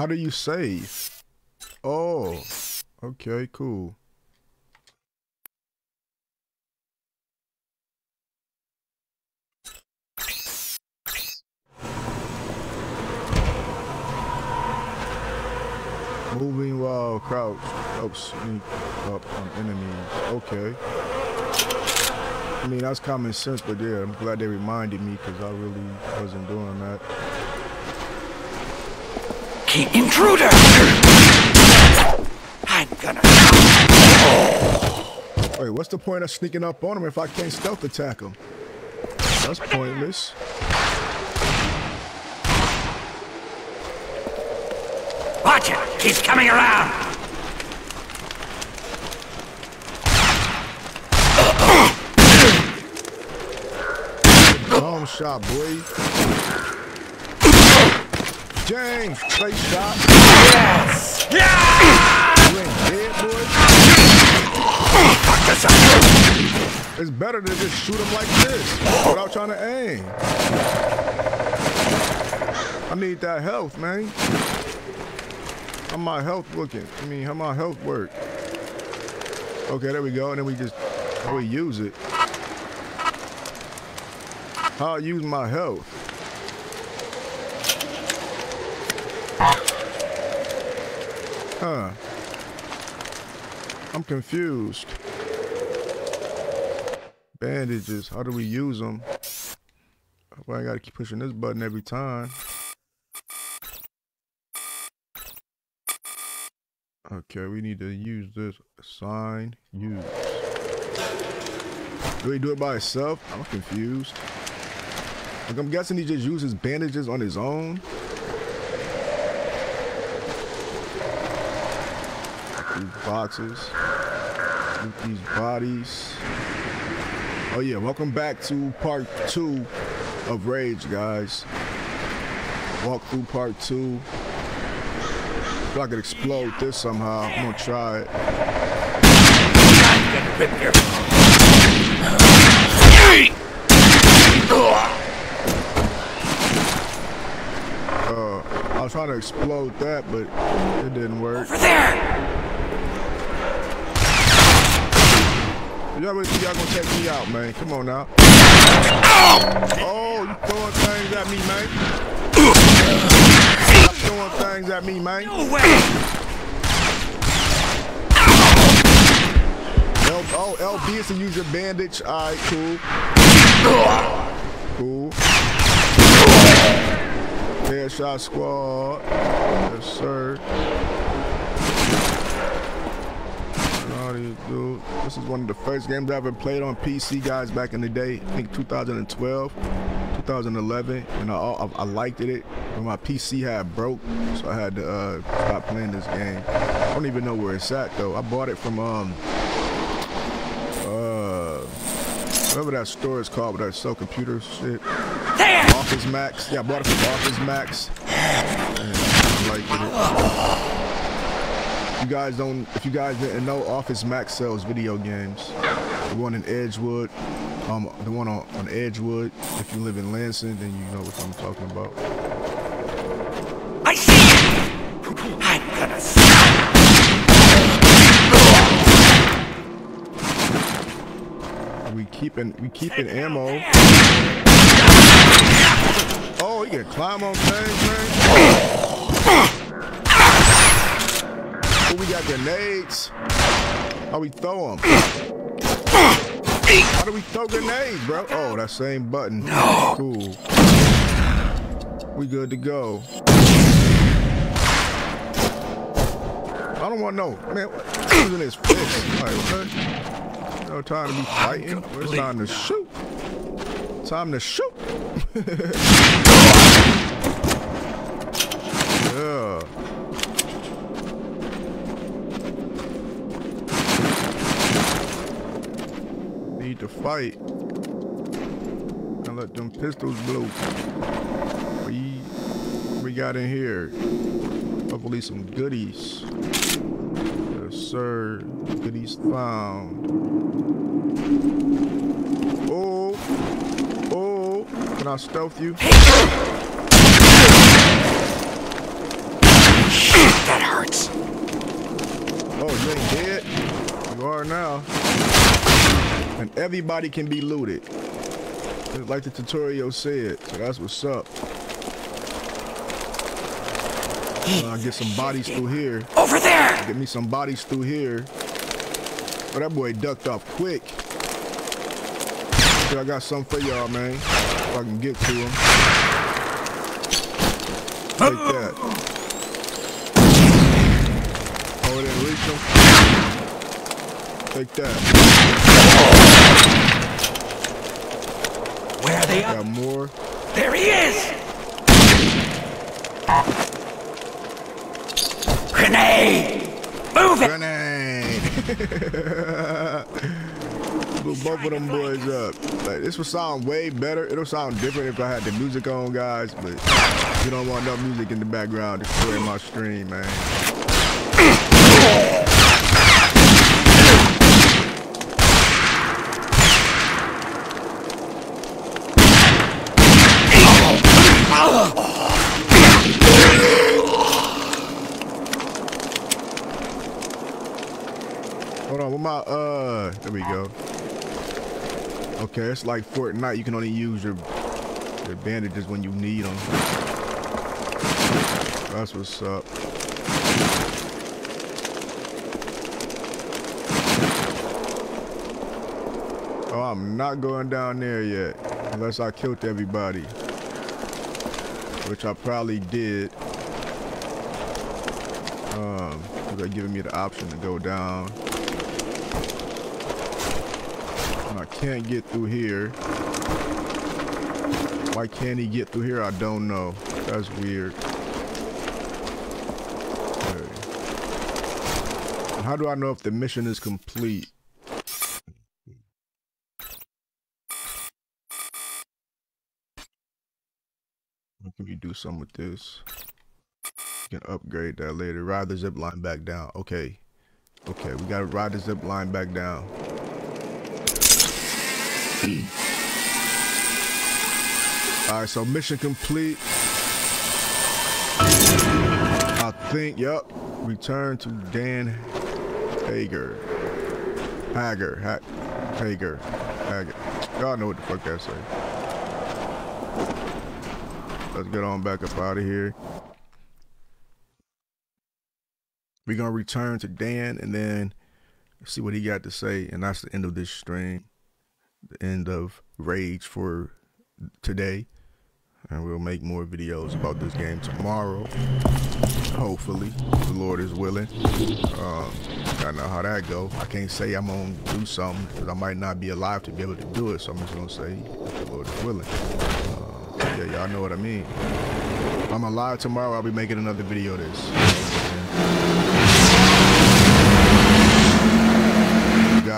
How do you save? Oh, okay, cool. Moving while crouch helps sneak up on enemies. Okay. I mean, that's common sense, but yeah, I'm glad they reminded me because I really wasn't doing that. Keep intruder! I'm gonna. Wait, what's the point of sneaking up on him if I can't stealth attack him? That's pointless. Watch it! He's coming around! Long shot, boy. James, face shot. Yes! Yeah! You ain't dead, boy. Fuck this up! It's better to just shoot him like this without trying to aim. I need that health, man. How my health looking? I mean, how my health work? Okay, there we go. And then we just, how we use it. How I use my health. Huh. I'm confused. Bandages, how do we use them? Well, I gotta keep pushing this button every time. Okay, we need to use this. sign use. Do he do it by himself? I'm confused. Like, I'm guessing he just uses bandages on his own. These boxes. Loot these bodies. Oh yeah, welcome back to part two of Rage, guys. Walk through part two. If I could explode this somehow, I'm gonna try it. Uh, I was trying to explode that, but it didn't work. Over there! Y'all really think y'all gonna take me out, man? Come on now. Oh, you throwing things at me, man. Stop throwing things at me, man. No way! L oh, LB is to use your bandage. Alright, cool. Cool. Headshot squad. Yes, sir. You do? This is one of the first games I ever played on PC, guys, back in the day. I think 2012, 2011. And I, I, I liked it, but my PC had broke, so I had to uh, stop playing this game. I don't even know where it's at, though. I bought it from, um, uh, whatever that store is called, where they sell computer shit. There! Office Max. Yeah, I bought it from Office Max. And I liked it. Guys don't, if you guys didn't know, Office Max sells video games. The one in Edgewood, um, the one on, on Edgewood. If you live in Lansing, then you know what I'm talking about. I see you! I'm gonna stop! We keeping, we keeping ammo. Oh, you can climb on things, man. Oh, we got grenades. How we throw them? How do we throw grenades, bro? Oh, that same button. No. Cool. We good to go. I don't want no man. What, using his fist? Like what? No time to be fighting. It's time to shoot. Time to shoot. yeah. To fight. And let them pistols blow. We we got in here. Hopefully some goodies. Yes, sir. Goodies found. Oh. Oh. Can I stealth you? That hurts. Oh, you ain't dead? You are now. And everybody can be looted. Just like the tutorial said. So that's what's up. Uh, get some bodies through here. Over there! Get me some bodies through here. Oh, that boy ducked off quick. So I got something for y'all, man. If I can get to him. Take that. Oh, it didn't reach him. Take that. Where are they? Got more. There he is! Grenade! Move it! Grenade! Blew both of them boys up. Like this would sound way better. It'll sound different if I had the music on, guys. But you don't want no music in the background destroying my stream, man. Hold on, with my uh, there we go. Okay, it's like Fortnite. You can only use your your bandages when you need them. That's what's up. Oh, I'm not going down there yet, unless I killed everybody, which I probably did. Um, they're giving me the option to go down. Can't get through here. Why can't he get through here? I don't know. That's weird. Okay. How do I know if the mission is complete? Can we do something with this? We can upgrade that later. Ride the zip line back down. Okay. Okay, we gotta ride the zip line back down. Alright, so mission complete. I think, yep. Return to Dan Hagar. Hagar. Ha- Hagar. Hagar. Y'all know what the fuck that say. Let's get on back up out of here. We're gonna return to Dan and then see what he got to say, and that's the end of this stream. The end of Rage for today. And we'll make more videos about this game tomorrow. Hopefully, the Lord is willing. Um, I know how that go. I can't say I'm gonna do something because I might not be alive to be able to do it. So I'm just gonna say the Lord is willing. Uh, yeah, y'all know what I mean. I'm alive tomorrow, I'll be making another video of this.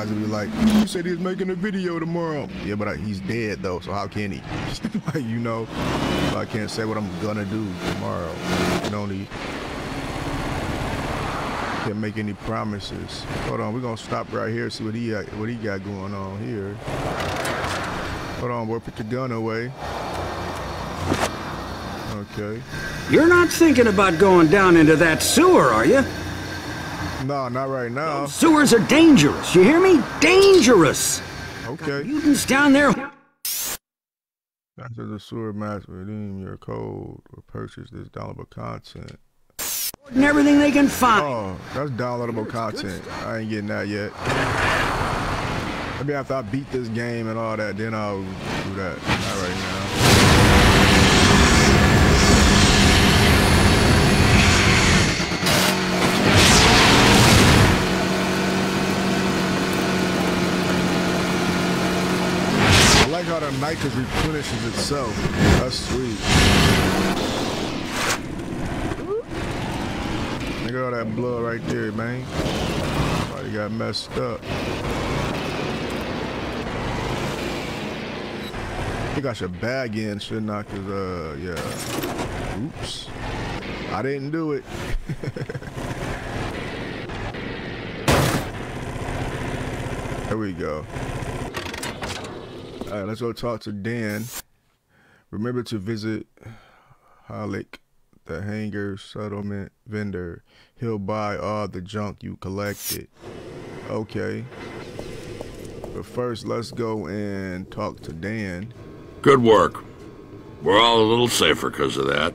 Guys will be like, you said he's making a video tomorrow. Yeah, but I, he's dead though, so how can he? like, you know, I can't say what I'm gonna do tomorrow. I can only can't make any promises. Hold on, we're gonna stop right here, see what he got, what he got going on here. Hold on, boy, put your gun away. Okay. You're not thinking about going down into that sewer, are you? No, not right now. Sewers are dangerous. You hear me? Dangerous. Okay. Mutants down there. After the sewer match, redeem your code or purchase this downloadable content. And everything they can find. Oh, that's downloadable content. I ain't getting that yet. Maybe after I beat this game and all that, then I'll do that. Not right now. The nitrous replenishes itself. That's sweet. Look at all that blood right there, man. Somebody got messed up. I think I should bag in, shouldn't I? Cause uh, yeah. Oops. I didn't do it. there we go. All right, let's go talk to Dan. Remember to visit Halleck the hangar settlement vendor. He'll buy all the junk you collected. Okay. But first, let's go and talk to Dan. Good work. We're all a little safer because of that.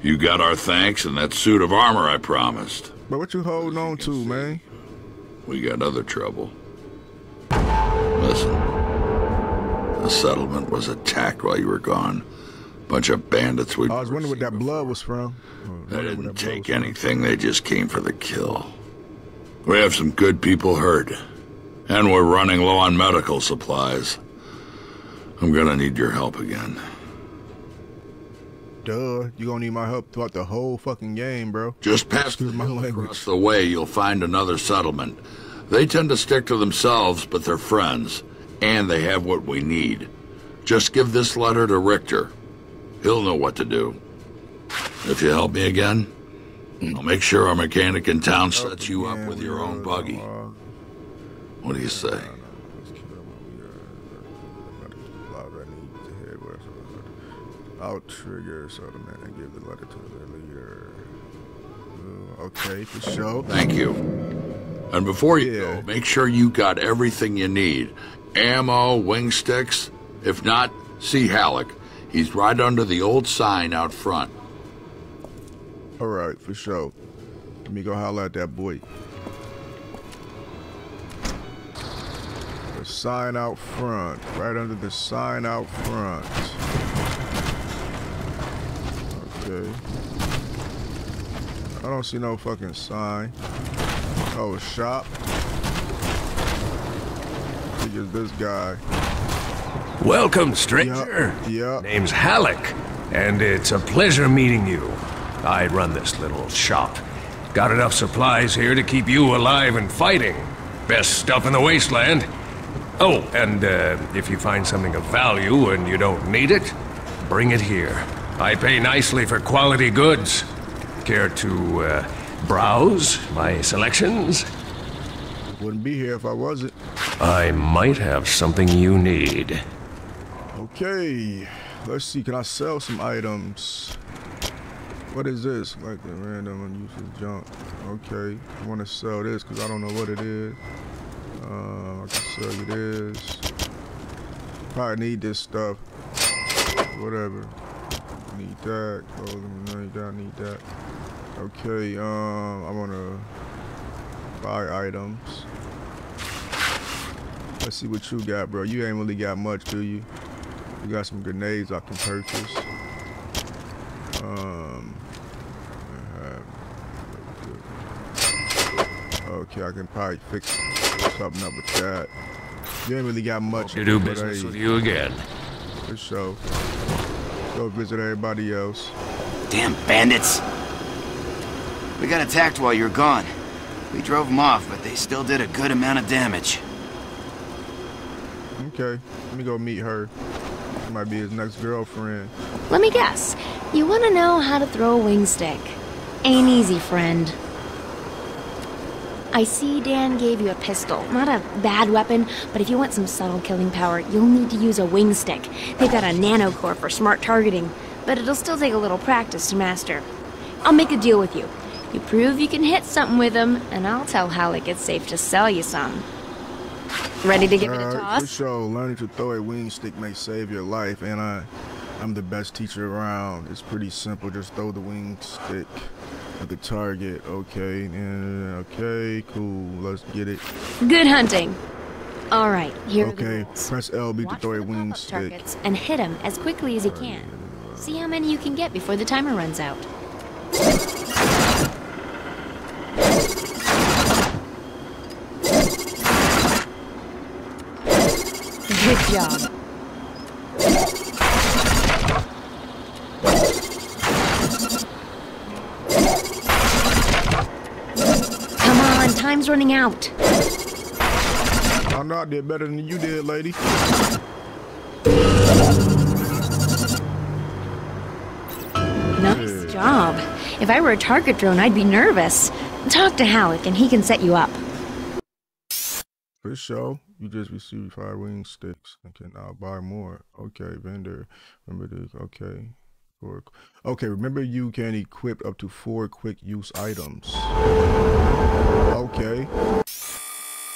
You got our thanks and that suit of armor I promised. But what you holding on to, man? We got other trouble. Listen. The settlement was attacked while you were gone. Bunch of bandits we I was wondering what that blood was from. They didn't take anything, they just came for the kill. We have some good people hurt. And we're running low on medical supplies. I'm gonna need your help again. Duh, you gonna need my help throughout the whole fucking game, bro. Just past Excuse my language. across the way, you'll find another settlement. They tend to stick to themselves, but they're friends, and they have what we need. Just give this letter to Richter. He'll know what to do. If you help me again, I'll make sure our mechanic in town sets you up with your own buggy. What do you say? I'll trigger so the man and give the letter to the leader. Okay, for sure. Thank you. And before you Yeah. go, make sure you got everything you need. Ammo, wing sticks. If not, see Halleck. He's right under the old sign out front. All right, for sure. Let me go holler at that boy. The sign out front, right under the sign out front. Okay. I don't see no fucking sign. Oh, shop. Think it's this guy. Welcome, stranger. Yeah. Name's Halleck, and it's a pleasure meeting you. I run this little shop. Got enough supplies here to keep you alive and fighting. Best stuff in the wasteland. Oh, and uh, if you find something of value and you don't need it, bring it here. I pay nicely for quality goods. Care to uh, browse my selections? Wouldn't be here if I wasn't. I might have something you need. Okay, let's see. Can I sell some items? What is this? Like the random unusual junk. Okay, I want to sell this because I don't know what it is. Uh, I can sell you this. Probably need this stuff. Whatever. Need that. Clothing. Need that. Need that. Okay. Um, I want to buy items. Let's see what you got, bro. You ain't really got much, do you? You got some grenades I can purchase. Um, okay, I can probably fix something up with that. You ain't really got much. To do but business hey, with you again. For sure. Go visit everybody else. Damn bandits. We got attacked while you were gone. We drove them off, but they still did a good amount of damage. Okay, let me go meet her. She might be his next girlfriend. Let me guess. You want to know how to throw a wing stick. Ain't easy, friend. I see Dan gave you a pistol. Not a bad weapon, but if you want some subtle killing power, you'll need to use a wing stick. They've got a nano core for smart targeting, but it'll still take a little practice to master. I'll make a deal with you. You prove you can hit something with them, and I'll tell Halleck it's safe to sell you some. Ready to give it a Alright, for toss? sure. Learning to throw a wing stick may save your life, and I, I'm the best teacher around. It's pretty simple. Just throw the wing stick at the target. Okay, and okay, cool. Let's get it. Good hunting. All right, here Okay, press LB to throw a wing stick. targets and hit them as quickly as you can. See how many you can get before the timer runs out. Good job. Come on, time's running out. I know I did better than you did, lady. Nice job. If I were a target drone, I'd be nervous. Talk to Halleck and he can set you up. For sure. You just received five wing sticks and can now buy more. Okay, vendor. Remember to okay. Okay, remember you can equip up to four quick use items. Okay.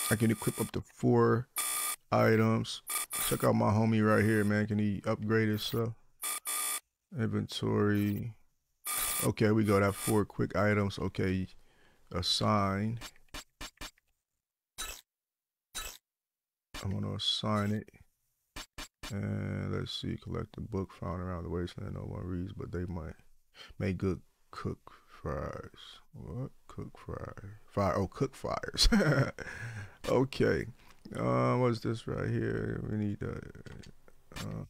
I can equip up to four items. Check out my homie right here, man. Can he upgrade his stuff? Inventory. Okay, we go. That four quick items. Okay, assign. I'm gonna assign it. And let's see, collect the book found around the wasteland. No one reads, but they might make good cook fries. What? Cook fries. Fire. Oh, cook fires. okay. Uh, what's this right here? We need uh, uh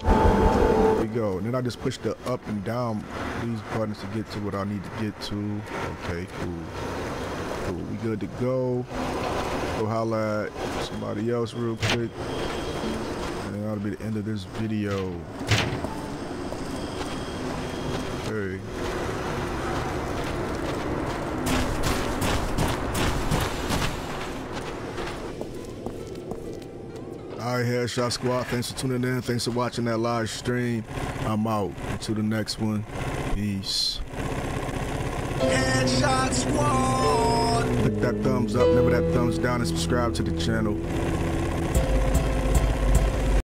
there we go. And then I just push the up and down these buttons to get to what I need to get to. Okay, cool. Good to go. Go holla at somebody else real quick. And that'll be the end of this video. Okay. All right, Headshot Squad. Thanks for tuning in. Thanks for watching that live stream. I'm out. Until the next one. Peace. Headshot Squad. Click that thumbs up, never that thumbs down, and subscribe to the channel.